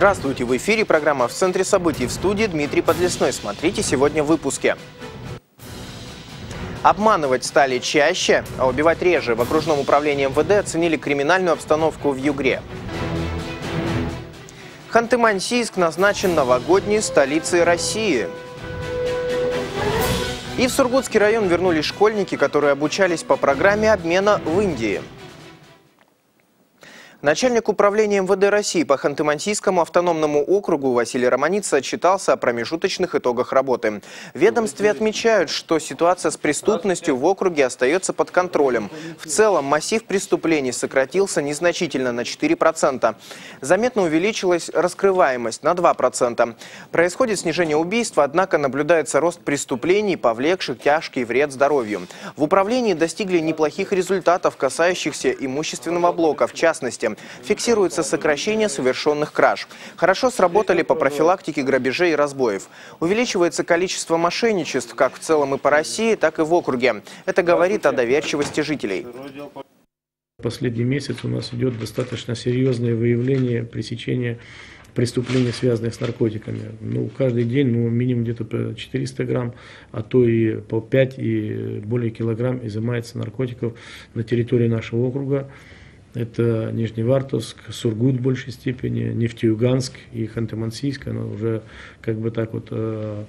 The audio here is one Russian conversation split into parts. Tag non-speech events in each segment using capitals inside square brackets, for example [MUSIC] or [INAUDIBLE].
Здравствуйте! В эфире программа «В центре событий» в студии Дмитрий Подлесной. Смотрите сегодня в выпуске. Обманывать стали чаще, а убивать реже. В окружном управлении МВД оценили криминальную обстановку в Югре. Ханты-Мансийск назначен новогодней столицей России. И в Сургутский район вернулись школьники, которые обучались по программе обмена в Индии. Начальник управления МВД России по Ханты-Мансийскому автономному округу Василий Романица отчитался о промежуточных итогах работы. В ведомстве отмечают, что ситуация с преступностью в округе остается под контролем. В целом массив преступлений сократился незначительно на 4%. Заметно увеличилась раскрываемость на 2%. Происходит снижение убийств, однако наблюдается рост преступлений, повлекших тяжкий вред здоровью. В управлении достигли неплохих результатов, касающихся имущественного блока, в частности фиксируется сокращение совершенных краж. Хорошо сработали по профилактике грабежей и разбоев. Увеличивается количество мошенничеств как в целом и по России, так и в округе. Это говорит о доверчивости жителей. Последний месяц у нас идет достаточно серьезное выявление, пресечение преступлений, связанных с наркотиками. Ну, каждый день ну, минимум где-то по 400 грамм, а то и по 5 и более килограмм изымается наркотиков на территории нашего округа. Это Нижневартовск, Сургут в большей степени, Нефтеюганск и Ханты-Мансийск. Оно уже как бы так вот э,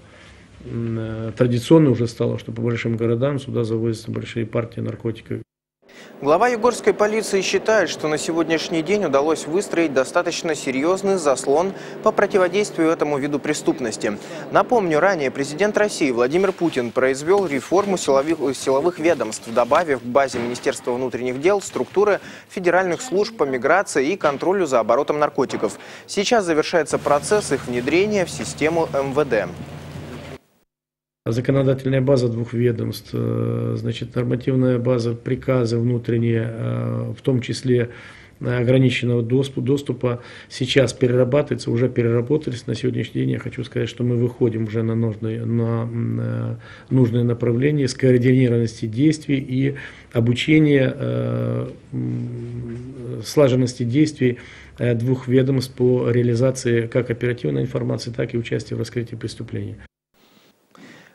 э, традиционно уже стало, что по большим городам сюда завозятся большие партии наркотиков. Глава югорской полиции считает, что на сегодняшний день удалось выстроить достаточно серьезный заслон по противодействию этому виду преступности. Напомню, ранее президент России Владимир Путин произвел реформу силовых, силовых ведомств, добавив к базе Министерства внутренних дел структуры федеральных служб по миграции и контролю за оборотом наркотиков. Сейчас завершается процесс их внедрения в систему МВД. Законодательная база двух ведомств, э, значит, нормативная база приказы внутренние, э, в том числе ограниченного доступа сейчас перерабатывается, уже переработались. На сегодняшний день я хочу сказать, что мы выходим уже на нужные, на э, нужное направление скоординированности действий и обучения слаженности действий двух ведомств по реализации как оперативной информации, так и участия в раскрытии преступлений.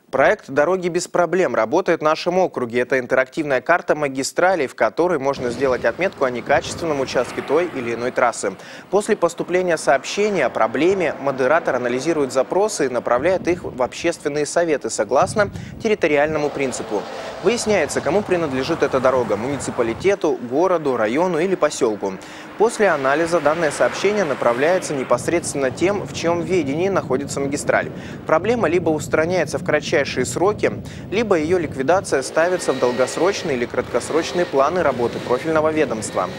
Проект «Дороги без проблем» работает в нашем округе. Это интерактивная карта магистралей, в которой можно сделать отметку о некачественном участке той или иной трассы. После поступления сообщения о проблеме модератор анализирует запросы и направляет их в общественные советы согласно территориальному принципу. Выясняется, кому принадлежит эта дорога – муниципалитету, городу, району или поселку. После анализа данное сообщение направляется непосредственно тем, в чем ведении находится магистраль. Проблема либо устраняется в кратчайшие сроки, либо ее ликвидация ставится в долгосрочные или краткосрочные планы работы профильного ведомства.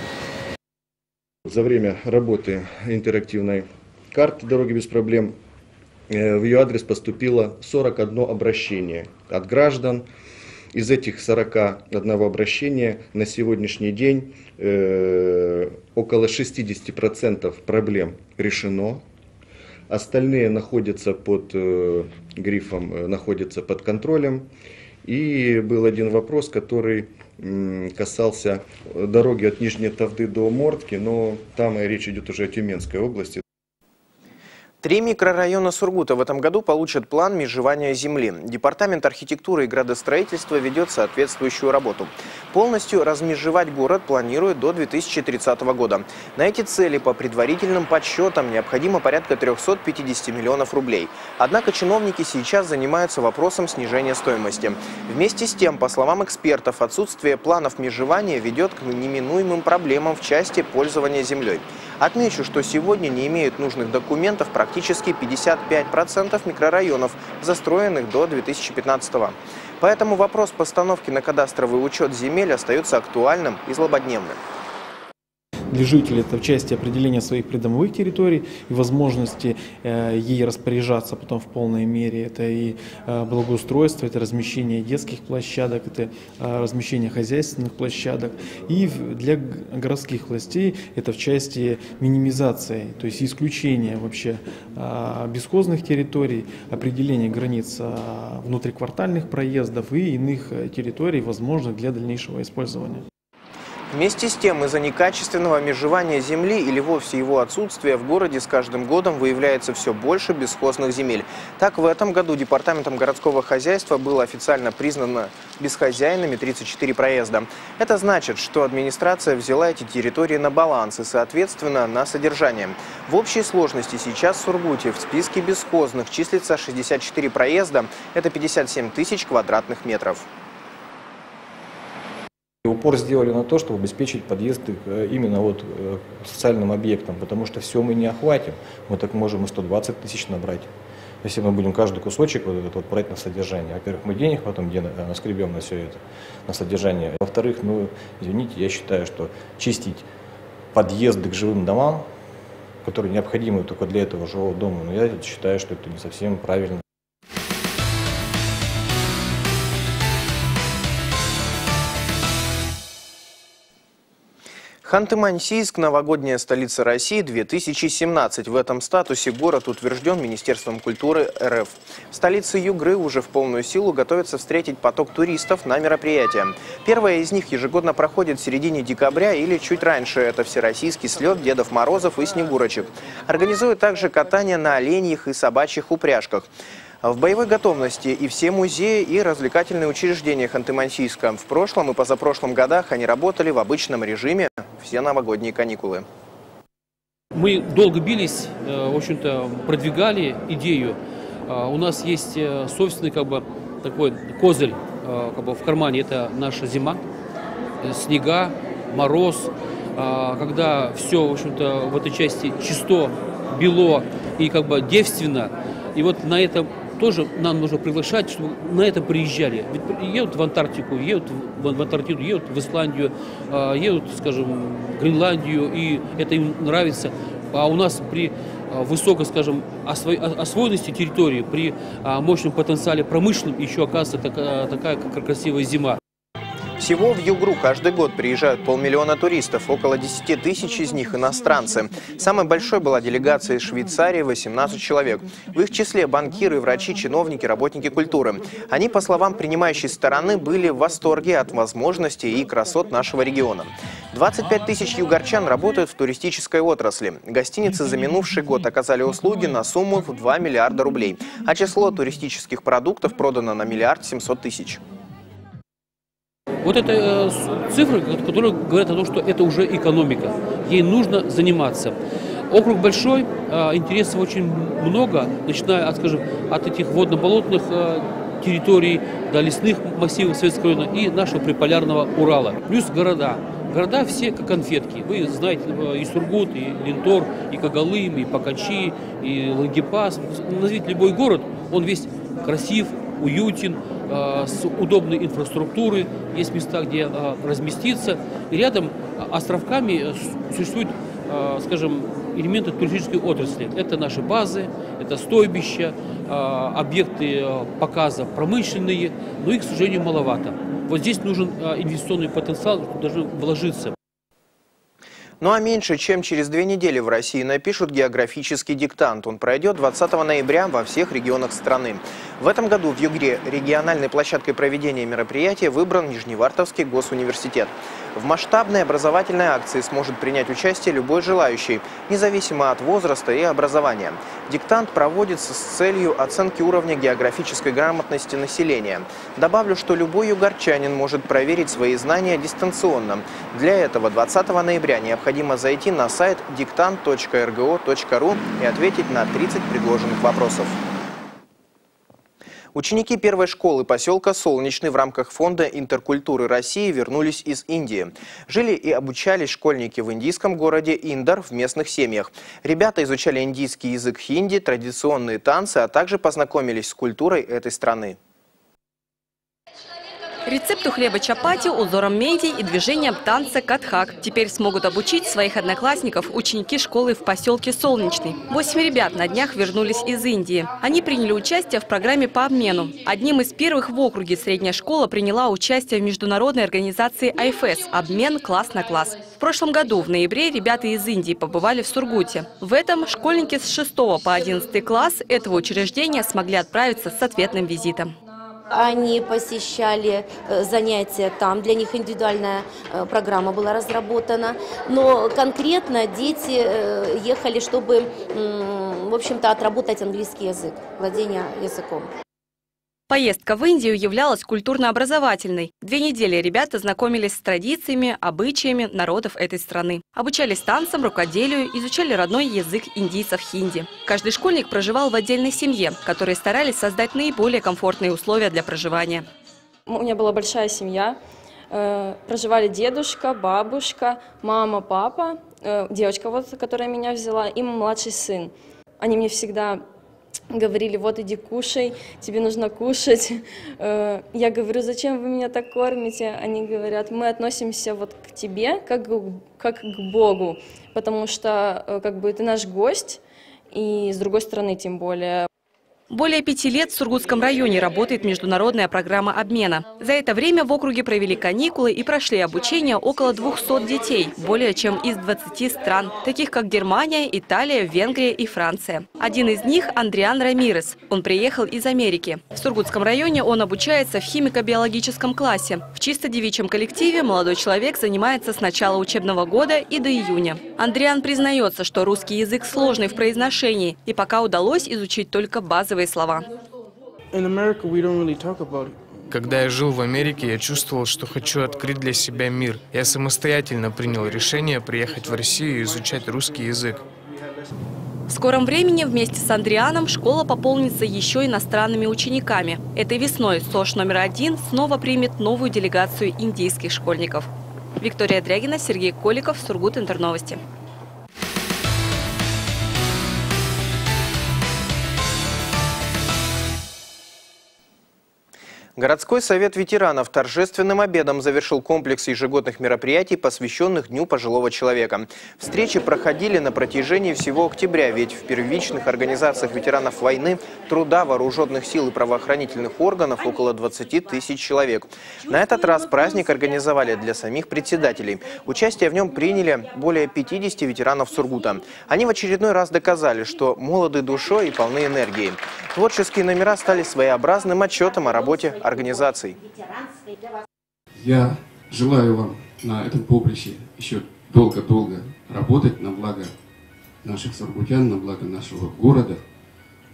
За время работы интерактивной карты «Дороги без проблем» э, в ее адрес поступило 41 обращение от граждан, из этих 41 обращения на сегодняшний день э, около 60% проблем решено. Остальные находятся под э, грифом, э, находятся под контролем. И был один вопрос, который касался дороги от Нижней Тавды до Мортки, но там речь идет уже о Тюменской области. Три микрорайона Сургута в этом году получат план межевания земли. Департамент архитектуры и градостроительства ведет соответствующую работу. Полностью размежевать город планирует до 2030 года. На эти цели по предварительным подсчетам необходимо порядка 350 миллионов рублей. Однако чиновники сейчас занимаются вопросом снижения стоимости. Вместе с тем, по словам экспертов, отсутствие планов межевания ведет к неминуемым проблемам в части пользования землей. Отмечу, что сегодня не имеют нужных документов практически 55% микрорайонов, застроенных до 2015 года. Поэтому вопрос постановки на кадастровый учет земель остается актуальным и злободневным для жителей это в части определения своих придомовых территорий и возможности э, ей распоряжаться потом в полной мере. Это и э, благоустройство, это размещение детских площадок, это э, размещение хозяйственных площадок. И для городских властей это в части минимизации, то есть исключения вообще бесхозных территорий, определения границ внутриквартальных проездов и иных территорий, возможных для дальнейшего использования. Вместе с тем, из-за некачественного межевания земли или вовсе его отсутствия в городе с каждым годом выявляется все больше бесхозных земель. Так, в этом году Департаментом городского хозяйства было официально признано бесхозяйными 34 проезда. Это значит, что администрация взяла эти территории на баланс и, соответственно, на содержание. В общей сложности сейчас в Сургуте в списке бесхозных числится 64 проезда, это 57 тысяч квадратных метров. Упор сделали на то, чтобы обеспечить подъезды э, именно вот э, социальным объектам, потому что все мы не охватим. Мы так можем и 120 тысяч набрать. Если мы будем каждый кусочек вот этот вот брать на содержание. Во-первых, мы денег потом где э, наскребем на все это, на содержание. Во-вторых, ну, извините, я считаю, что чистить подъезды к жилым домам, которые необходимы только для этого жилого дома, но я считаю, что это не совсем правильно. Ханты-Мансийск – новогодняя столица России 2017. В этом статусе город утвержден Министерством культуры РФ. В столице Югры уже в полную силу готовятся встретить поток туристов на мероприятия. Первое из них ежегодно проходит в середине декабря или чуть раньше. Это всероссийский слет Дедов Морозов и Снегурочек. Организуют также катание на оленьих и собачьих упряжках. В боевой готовности и все музеи и развлекательные учреждения Ханты-Мансийска. В прошлом и позапрошлом годах они работали в обычном режиме все новогодние каникулы. Мы долго бились, э, в общем-то, продвигали идею. Э, у нас есть э, собственный как бы, такой козырь как бы, в кармане. Это наша зима, снега, мороз. Когда все, в общем-то, в этой части чисто, бело и как бы девственно. И вот на этом тоже нам нужно приглашать, чтобы на это приезжали. Ведь едут в Антарктику, едут в Антарктиду, едут в Исландию, а, едут, скажем, в Гренландию, и это им нравится. А у нас при а, высокой, скажем, освоенности территории, при а, мощном потенциале промышленном еще оказывается такая, такая красивая зима. Всего в Югру каждый год приезжают полмиллиона туристов, около 10 тысяч из них иностранцы. Самой большой была делегация из Швейцарии, 18 человек. В их числе банкиры, врачи, чиновники, работники культуры. Они, по словам принимающей стороны, были в восторге от возможностей и красот нашего региона. 25 тысяч югорчан работают в туристической отрасли. Гостиницы за минувший год оказали услуги на сумму в 2 миллиарда рублей, а число туристических продуктов продано на миллиард 700 тысяч. Вот это э, цифры, которые говорят о том, что это уже экономика. Ей нужно заниматься. Округ большой, э, интересов очень много, начиная от, скажем, от этих водно-болотных э, территорий до лесных массивов Советского района и нашего приполярного Урала. Плюс города. Города все как конфетки. Вы знаете и Сургут, и Линтор, и Кагалым, и Пакачи, и Лангепас. Назовите любой город, он весь красив, уютен, Э, с удобной инфраструктурой, есть места, где э, разместиться. И рядом островками существуют, э, скажем, элементы туристической отрасли. Это наши базы, это стойбища, объекты показа промышленные, но их, к сожалению, маловато. Вот здесь нужен инвестиционный потенциал, должны вложиться. Ну а меньше чем через две недели в России напишут географический диктант. Он пройдет 20 ноября во всех регионах страны. В этом году в Югре региональной площадкой проведения мероприятия выбран Нижневартовский госуниверситет. В масштабной образовательной акции сможет принять участие любой желающий, независимо от возраста и образования. Диктант проводится с целью оценки уровня географической грамотности населения. Добавлю, что любой югорчанин может проверить свои знания дистанционно. Для этого 20 ноября необходимо зайти на сайт диктант.рго.ру и ответить на 30 предложенных вопросов. Ученики первой школы поселка Солнечный в рамках фонда интеркультуры России вернулись из Индии. Жили и обучались школьники в индийском городе Индар в местных семьях. Ребята изучали индийский язык хинди, традиционные танцы, а также познакомились с культурой этой страны. Рецепту хлеба чапати, узором меди и движением танца катхак теперь смогут обучить своих одноклассников ученики школы в поселке Солнечный. Восемь ребят на днях вернулись из Индии. Они приняли участие в программе по обмену. Одним из первых в округе средняя школа приняла участие в международной организации IFS – обмен класс на класс. В прошлом году, в ноябре, ребята из Индии побывали в Сургуте. В этом школьники с 6 по 11 класс этого учреждения смогли отправиться с ответным визитом. Они посещали э, занятия там, для них индивидуальная э, программа была разработана. Но конкретно дети э, ехали, чтобы, в общем-то, отработать английский язык, владение языком. Поездка в Индию являлась культурно-образовательной. Две недели ребята знакомились с традициями, обычаями народов этой страны. Обучались танцам, рукоделию, изучали родной язык индийцев хинди. Каждый школьник проживал в отдельной семье, которые старались создать наиболее комфортные условия для проживания. У меня была большая семья. Э, проживали дедушка, бабушка, мама, папа, э, девочка, вот, которая меня взяла, и младший сын. Они мне всегда говорили, вот иди кушай, тебе нужно кушать. [LAUGHS] Э, я говорю, зачем вы меня так кормите? Они говорят, мы относимся вот к тебе как, как к Богу, потому что э, как бы ты наш гость, и с другой стороны тем более более пяти лет в Сургутском районе работает международная программа обмена. За это время в округе провели каникулы и прошли обучение около 200 детей, более чем из 20 стран, таких как Германия, Италия, Венгрия и Франция. Один из них – Андриан Рамирес. Он приехал из Америки. В Сургутском районе он обучается в химико-биологическом классе. В чисто девичьем коллективе молодой человек занимается с начала учебного года и до июня. Андриан признается, что русский язык сложный в произношении, и пока удалось изучить только базовые ключевые слова. Когда я жил в Америке, я чувствовал, что хочу открыть для себя мир. Я самостоятельно принял решение приехать в Россию и изучать русский язык. В скором времени вместе с Андрианом школа пополнится еще иностранными учениками. Этой весной СОШ номер один снова примет новую делегацию индийских школьников. Виктория Дрягина, Сергей Коликов, Сургут Интерновости. Городской совет ветеранов торжественным обедом завершил комплекс ежегодных мероприятий, посвященных Дню пожилого человека. Встречи проходили на протяжении всего октября, ведь в первичных организациях ветеранов войны, труда, вооруженных сил и правоохранительных органов около 20 тысяч человек. На этот раз праздник организовали для самих председателей. Участие в нем приняли более 50 ветеранов Сургута. Они в очередной раз доказали, что молоды душой и полны энергией. Творческие номера стали своеобразным отчетом о работе организаций. Я желаю вам на этом поприще еще долго-долго работать на благо наших сургутян, на благо нашего города.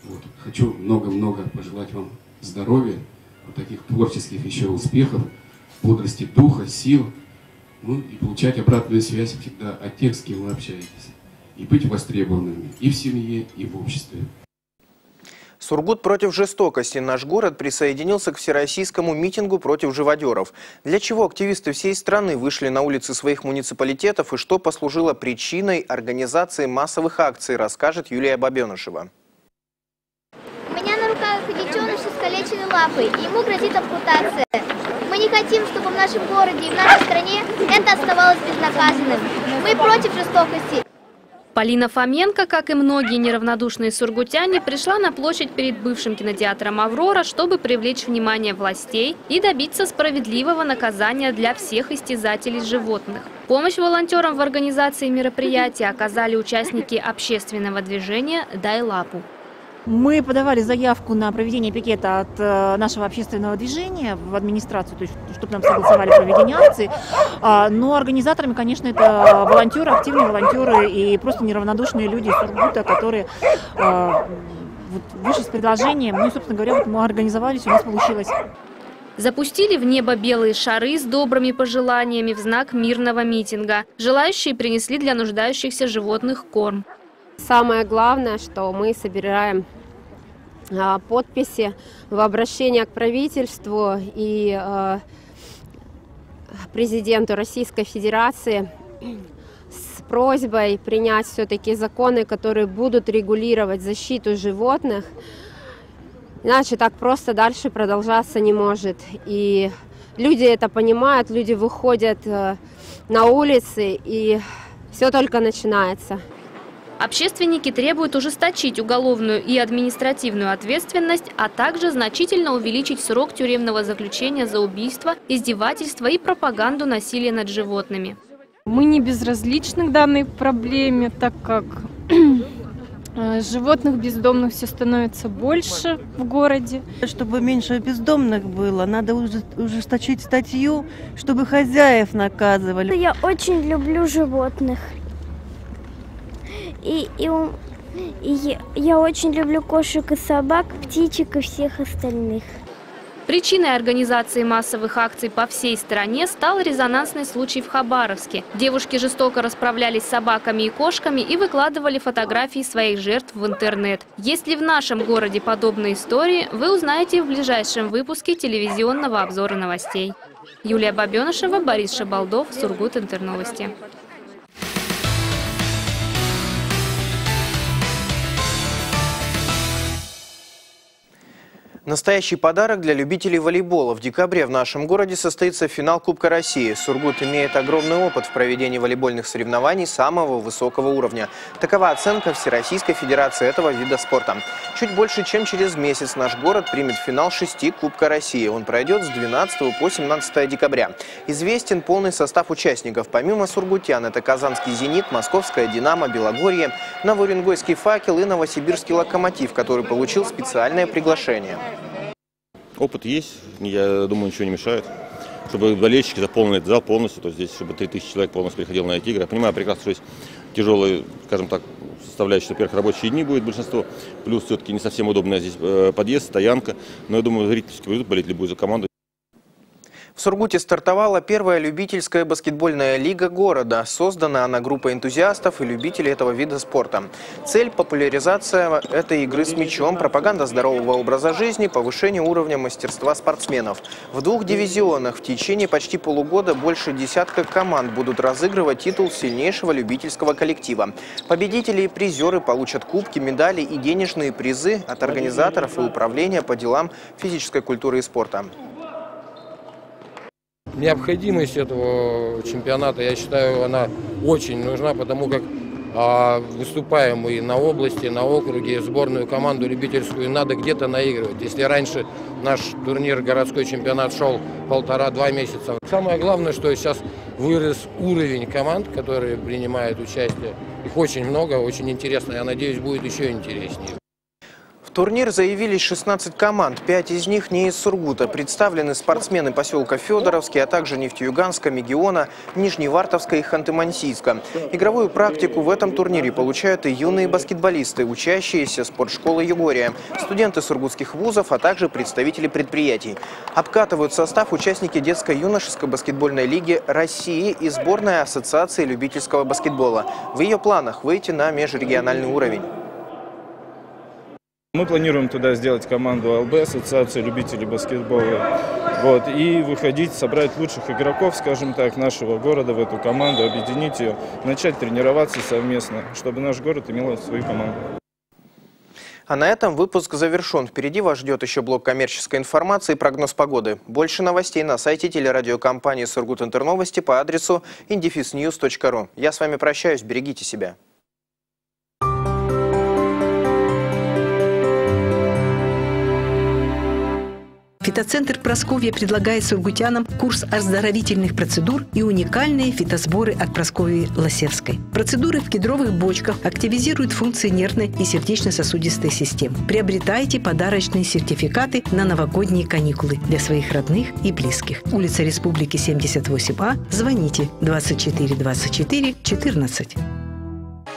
Вот. Хочу много-много пожелать вам здоровья, вот таких творческих еще успехов, бодрости духа, сил, ну и получать обратную связь всегда от тех, с кем вы общаетесь. И быть востребованными и в семье, и в обществе. Сургут против жестокости. Наш город присоединился к всероссийскому митингу против живодеров. Для чего активисты всей страны вышли на улицы своих муниципалитетов и что послужило причиной организации массовых акций, расскажет Юлия Бабенышева. У меня на руках детеныш с искалеченной лапой, ему грозит ампутация. Мы не хотим, чтобы в нашем городе и в нашей стране это оставалось безнаказанным. Мы против жестокости. Полина Фоменко, как и многие неравнодушные сургутяне, пришла на площадь перед бывшим кинотеатром «Аврора», чтобы привлечь внимание властей и добиться справедливого наказания для всех истязателей животных. Помощь волонтерам в организации мероприятия оказали участники общественного движения «Дай лапу». Мы подавали заявку на проведение пикета от э, нашего общественного движения в администрацию, то есть, чтобы нам согласовали проведение акции. А, но организаторами, конечно, это волонтеры, активные волонтеры и просто неравнодушные люди из Сургута, которые а, вот, вышли с предложением. Ну и, собственно говоря, вот мы организовались, у нас получилось. Запустили в небо белые шары с добрыми пожеланиями в знак мирного митинга. Желающие принесли для нуждающихся животных корм. Самое главное, что мы собираем а, подписи в обращение к правительству и а, президенту Российской Федерации с просьбой принять все-таки законы, которые будут регулировать защиту животных. Иначе так просто дальше продолжаться не может. И люди это понимают, люди выходят э, на улицы, и все только начинается. Общественники требуют ужесточить уголовную и административную ответственность, а также значительно увеличить срок тюремного заключения за убийство, издевательство и пропаганду насилия над животными. Мы не безразличны к данной проблеме, так как [CLEARS THROAT] Э, животных бездомных все становится больше в городе. Чтобы меньше бездомных было, надо ужесточить статью, чтобы хозяев наказывали. Я очень люблю животных. И, и, и я очень люблю кошек и собак, птичек и всех остальных. Причиной организации массовых акций по всей стране стал резонансный случай в Хабаровске. Девушки жестоко расправлялись с собаками и кошками и выкладывали фотографии своих жертв в интернет. Есть ли в нашем городе подобные истории, вы узнаете в ближайшем выпуске телевизионного обзора новостей. Юлия Бабенышева, Борис Шабалдов, Сургут Интерновости. Настоящий подарок для любителей волейбола. В декабре в нашем городе состоится финал Кубка России. Сургут имеет огромный опыт в проведении волейбольных соревнований самого высокого уровня. Такова оценка Всероссийской Федерации этого вида спорта. Чуть больше, чем через месяц наш город примет финал шести Кубка России. Он пройдет с 12 по 17 декабря. Известен полный состав участников. Помимо сургутян, это Казанский «Зенит», Московская «Динамо», Белогорье, Новоренгойский «Факел» и Новосибирский «Локомотив», который получил специальное приглашение. Опыт есть, я думаю, ничего не мешает. Чтобы болельщики заполнили этот зал полностью, то здесь, чтобы 3000 человек полностью приходило на эти игры. Я понимаю прекрасно, что есть тяжелые, скажем так, составляющие, во-первых, рабочие дни будет большинство, плюс все-таки не совсем удобная здесь э, подъезд, стоянка. Но я думаю, зрители придут болеть любую за команду. В Сургуте стартовала первая любительская баскетбольная лига города. Создана она группой энтузиастов и любителей этого вида спорта. Цель – популяризация этой игры с мячом, пропаганда здорового образа жизни, повышение уровня мастерства спортсменов. В двух дивизионах в течение почти полугода больше десятка команд будут разыгрывать титул сильнейшего любительского коллектива. Победители и призеры получат кубки, медали и денежные призы от организаторов и управления по делам физической культуры и спорта. Необходимость этого чемпионата, я считаю, она очень нужна, потому как а, выступаем мы на области, на округе, сборную команду любительскую надо где-то наигрывать. Если раньше наш турнир, городской чемпионат шел полтора-два месяца. Самое главное, что сейчас вырос уровень команд, которые принимают участие. Их очень много, очень интересно. Я надеюсь, будет еще интереснее турнир заявились 16 команд, 5 из них не из Сургута. Представлены спортсмены поселка Федоровский, а также Нефтеюганска, Мегиона, Нижневартовска и Ханты-Мансийска. Игровую практику в этом турнире получают и юные баскетболисты, учащиеся спортшколы Югория, студенты сургутских вузов, а также представители предприятий. Обкатывают состав участники детско-юношеской баскетбольной лиги России и сборная Ассоциации любительского баскетбола. В ее планах выйти на межрегиональный уровень. Мы планируем туда сделать команду ЛБ, Ассоциацию любителей баскетбола, вот, и выходить, собрать лучших игроков, скажем так, нашего города в эту команду, объединить ее, начать тренироваться совместно, чтобы наш город имел свою команду. А на этом выпуск завершен. Впереди вас ждет еще блок коммерческой информации и прогноз погоды. Больше новостей на сайте телерадиокомпании «Сургут Интерновости» по адресу indefisnews.ru. Я с вами прощаюсь. Берегите себя. Фитоцентр Просковья предлагает сургутянам курс оздоровительных процедур и уникальные фитосборы от Просковьи Лосевской. Процедуры в кедровых бочках активизируют функции нервной и сердечно-сосудистой систем. Приобретайте подарочные сертификаты на новогодние каникулы для своих родных и близких. Улица Республики 78А. Звоните 24 24 14.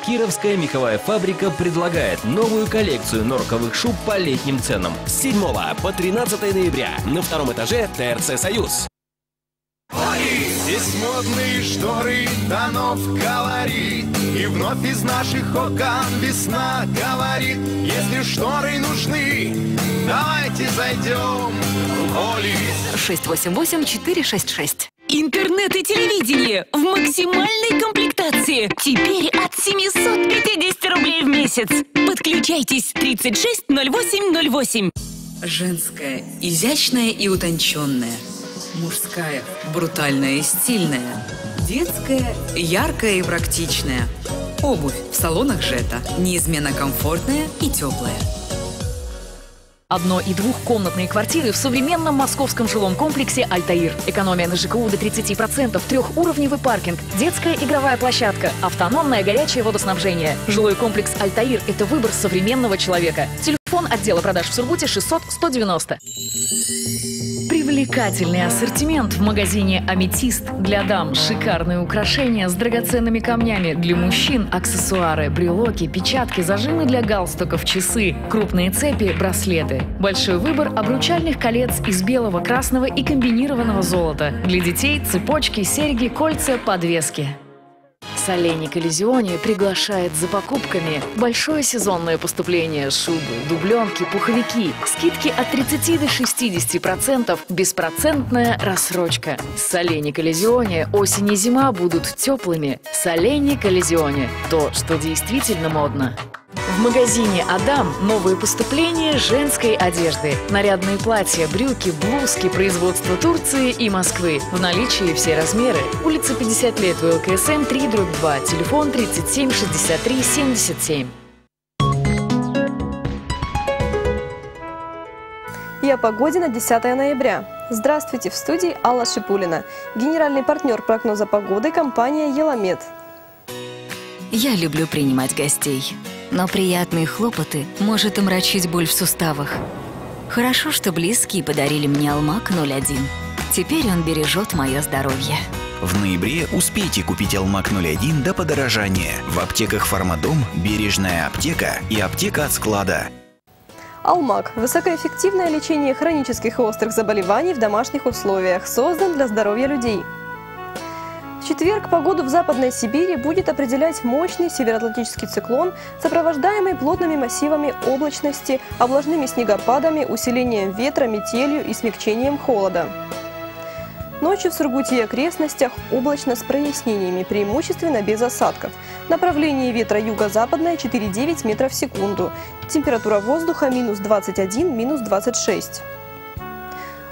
Кировская меховая фабрика предлагает новую коллекцию норковых шуб по летним ценам. С 7 по 13 ноября на втором этаже ТРЦ «Союз». Здесь модные шторы, тонов колорит И вновь из наших окон весна говорит. Если шторы нужны, давайте зайдем в Холлис 688-466 Интернет и телевидение в максимальной комплектации. Теперь от 750 рублей в месяц. Подключайтесь 360808. Женская, изящная и утонченная. Мужская, брутальная и стильная. Детская, яркая и практичная. Обувь в салонах Жета. Неизменно комфортная и теплая. Одно- и двухкомнатные квартиры в современном московском жилом комплексе «Альтаир». Экономия на ЖКУ до 30%, трехуровневый паркинг, детская игровая площадка, автономное горячее водоснабжение. Жилой комплекс «Альтаир» – это выбор современного человека. Телефон отдела продаж в Сургуте 600 190. Привлекательный ассортимент в магазине «Аметист» для дам. Шикарные украшения с драгоценными камнями. Для мужчин аксессуары, брелоки, печатки, зажимы для галстуков, часы, крупные цепи, браслеты. Большой выбор обручальных колец из белого, красного и комбинированного золота. Для детей цепочки, серьги, кольца, подвески. Соленик Элизионе приглашает за покупками. Большое сезонное поступление. Шубы, дубленки, пуховики. Скидки от 30 до 60 процентов. Беспроцентная рассрочка. Соленик Элизионе осень и зима будут теплыми. Соленик Элизионе. То, что действительно модно. В магазине «Адам» новые поступления женской одежды. Нарядные платья, брюки, блузки производства Турции и Москвы. В наличии все размеры. Улица 50 лет ВЛКСМ 3 дробь 2. Телефон 37 63 77. И о погоде на 10 ноября. Здравствуйте, в студии Алла Шипулина. Генеральный партнер прогноза погоды компания «Еламед». Я люблю принимать гостей, но приятные хлопоты может омрачить боль в суставах. Хорошо, что близкие подарили мне Алмак 01. Теперь он бережет мое здоровье. В ноябре успейте купить Алмак 01 до подорожания. В аптеках «Фармадом», «Бережная аптека» и «Аптека от склада». Алмак – высокоэффективное лечение хронических и острых заболеваний в домашних условиях, создан для здоровья людей. Четверг погоду в Западной Сибири будет определять мощный североатлантический циклон, сопровождаемый плотными массивами облачности, облажными снегопадами, усилением ветра, метелью и смягчением холода. Ночью в Сургуте и окрестностях облачно с прояснениями, преимущественно без осадков. Направление ветра юго-западное 4,9 метров в секунду. Температура воздуха минус 21, минус 26.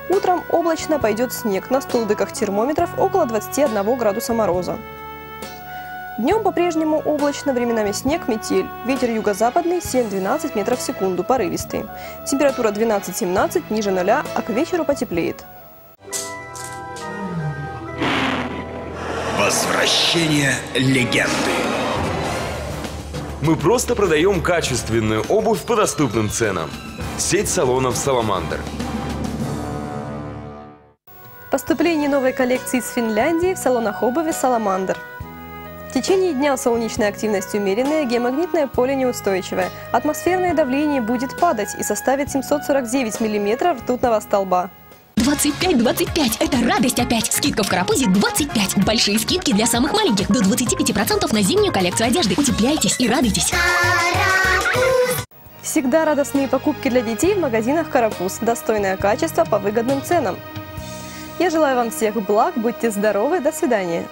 Утром облачно пойдет снег, на столбиках термометров около 21 градуса мороза. Днем по-прежнему облачно, временами снег, метель. Ветер юго-западный 7-12 метров в секунду, порывистый. Температура 12-17, ниже нуля, а к вечеру потеплеет. Возвращение легенды. Мы просто продаем качественную обувь по доступным ценам. Сеть салонов «Саламандр». Поступление новой коллекции из Финляндии в салонах обуви «Саламандр». В течение дня солнечная активность умеренная, геомагнитное поле неустойчивое. Атмосферное давление будет падать и составит 749 миллиметров ртутного столба. 25-25. Это радость опять. Скидка в Карапузе 25. Большие скидки для самых маленьких. До 25% на зимнюю коллекцию одежды. Утепляйтесь и радуйтесь. Всегда радостные покупки для детей в магазинах «Карапуз». Достойное качество по выгодным ценам. Я желаю вам всех благ, будьте здоровы, до свидания.